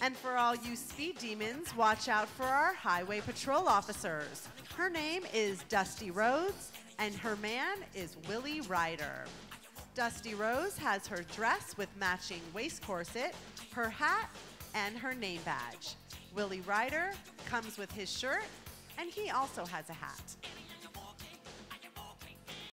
And for all you speed demons, watch out for our highway patrol officers. Her name is Dusty Rhodes, and her man is Willie Ryder. Dusty Rhodes has her dress with matching waist corset, her hat, and her name badge. Willie Ryder comes with his shirt, and he also has a hat.